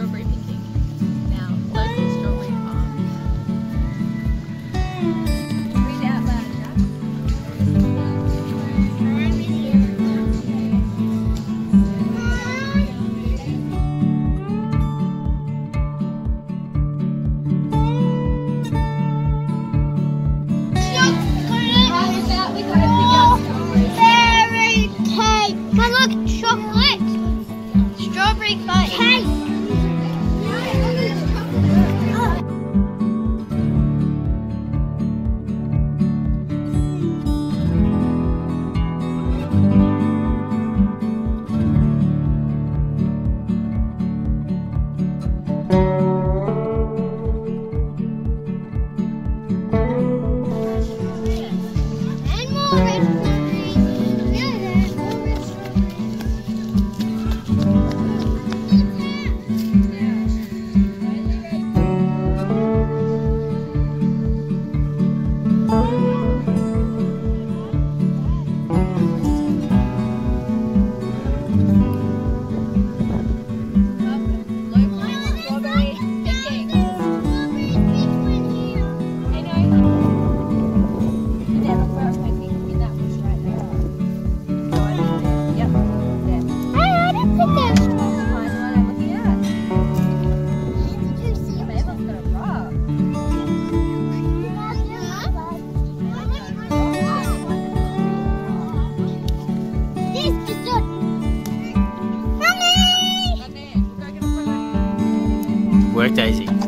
strawberry work, Daisy.